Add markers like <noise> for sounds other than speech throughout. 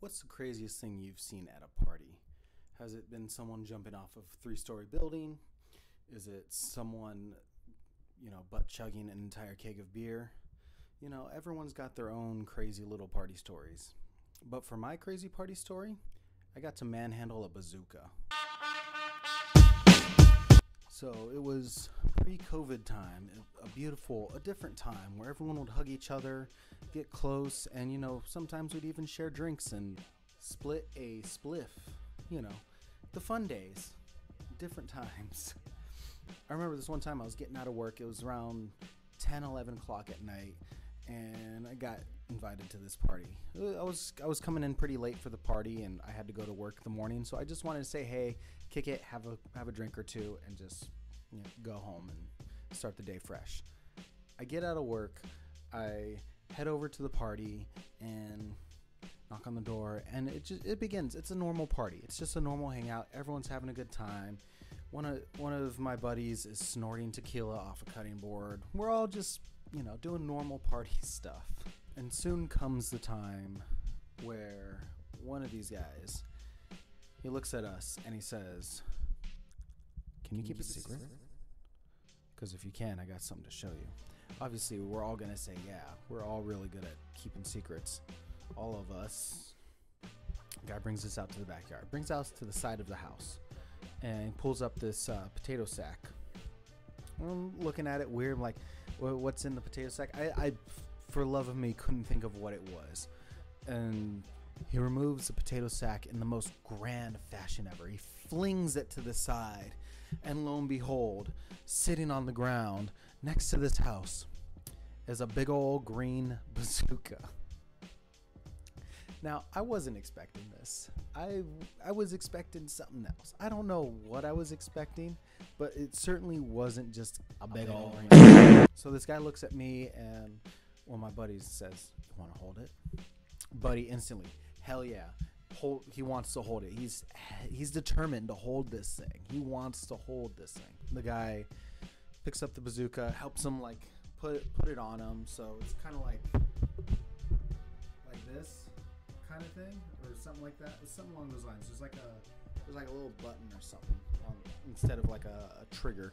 What's the craziest thing you've seen at a party? Has it been someone jumping off of a three story building? Is it someone, you know, butt chugging an entire keg of beer? You know, everyone's got their own crazy little party stories. But for my crazy party story, I got to manhandle a bazooka. So it was pre COVID time, a beautiful, a different time where everyone would hug each other, get close, and you know, sometimes we'd even share drinks and split a spliff. You know, the fun days, different times. I remember this one time I was getting out of work, it was around 10, 11 o'clock at night, and I got invited to this party. I was I was coming in pretty late for the party, and I had to go to work the morning, so I just wanted to say, hey, kick it, have a have a drink or two, and just you know, go home and start the day fresh. I get out of work, I head over to the party, and knock on the door, and it just it begins. It's a normal party. It's just a normal hangout. Everyone's having a good time. One of one of my buddies is snorting tequila off a cutting board. We're all just you know doing normal party <laughs> stuff. And soon comes the time where one of these guys he looks at us and he says, "Can you keep it secret?" Because if you can, I got something to show you. Obviously, we're all gonna say, "Yeah." We're all really good at keeping secrets. All of us. Guy brings us out to the backyard. Brings us to the side of the house, and pulls up this uh, potato sack. I'm looking at it weird. I'm like, "What's in the potato sack?" I, I, for love of me, couldn't think of what it was. And he removes the potato sack in the most grand fashion ever. He flings it to the side, and lo and behold, sitting on the ground next to this house is a big old green bazooka. Now, I wasn't expecting this. I I was expecting something else. I don't know what I was expecting, but it certainly wasn't just a big old green. So this guy looks at me and one of my buddies says, "You want to hold it?" Buddy instantly, "Hell yeah." Hold, he wants to hold it. He's he's determined to hold this thing. He wants to hold this thing. The guy picks up the bazooka, helps him like put put it on them. So it's kind of like like this kind of thing, or something like that. It's something along those lines. There's like a there's like a little button or something on instead of like a, a trigger.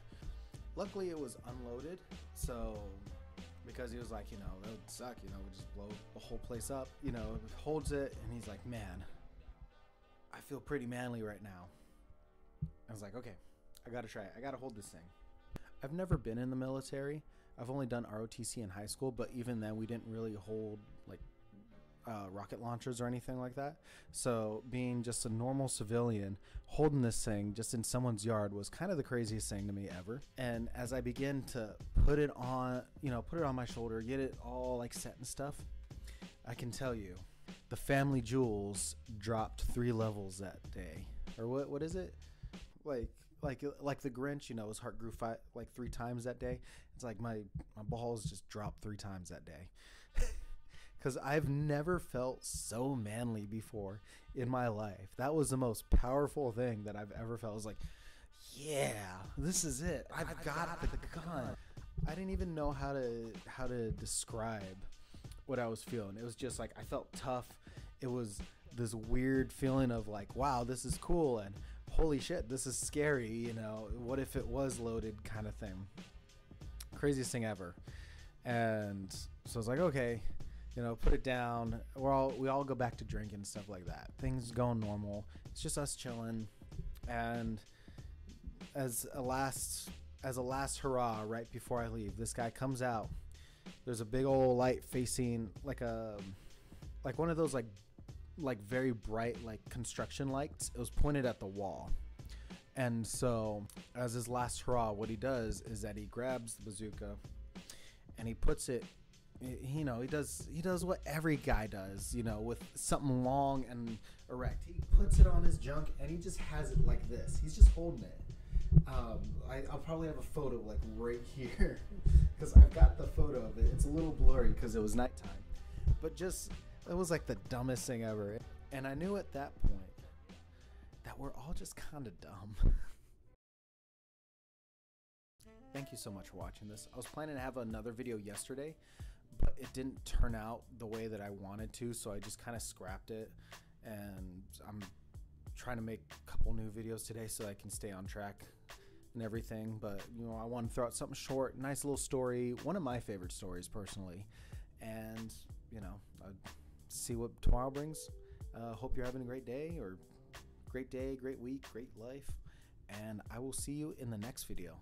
Luckily, it was unloaded, so because he was like, you know, that would suck, you know, we just blow the whole place up. You know, holds it, and he's like, man, I feel pretty manly right now. I was like, okay, I gotta try it. I gotta hold this thing. I've never been in the military. I've only done ROTC in high school, but even then, we didn't really hold like uh, rocket launchers or anything like that. So, being just a normal civilian holding this thing just in someone's yard was kind of the craziest thing to me ever. And as I begin to put it on, you know, put it on my shoulder, get it all like set and stuff, I can tell you, the family jewels dropped three levels that day. Or what? What is it? Like, like, uh, like the Grinch, you know, his heart grew five, like three times that day. It's like my my balls just dropped three times that day. <laughs> Because I've never felt so manly before in my life. That was the most powerful thing that I've ever felt. I was like, yeah, this is it. I've, got, the gun. I didn't even know how to how to describe what I was feeling. It was just like I felt tough. It was this weird feeling of like, wow, this is cool, and holy shit, this is scary. You know, what if it was loaded, kind of thing. Craziest thing ever. And so I was like, okay, you know, put it down. We're all we all go back to drinking and stuff like that. Things going normal. It's just us chilling, and as a last as a last hurrah, right before I leave, this guy comes out. There's a big old light facing like a like one of those like like very bright like construction lights. It was pointed at the wall. And so, as his last hurrah, what he does is that he grabs the bazooka and he puts it you know he does he does what every guy does you know with something long and erect he puts it on his junk and he just has it like this he's just holding it um, I, i'll probably have a photo like right <laughs> here because i've got the photo of it it's a little blurry because it was nighttime but just it was like the dumbest thing ever and i knew at that point that we're all just kind of dumb <laughs> Thank you so much for watching this. I was planning to have another video yesterday, but it didn't turn out the way that I wanted to, so I just kind of scrapped it. and I'm trying to make a couple new videos today so I can stay on track and everything. But you know, I want to throw out something short, nice little story, one of my favorite stories personally, and you know, uh, see what tomorrow brings. Uh, hope you're having a great day or great day, great week, great life, and I will see you in the next video.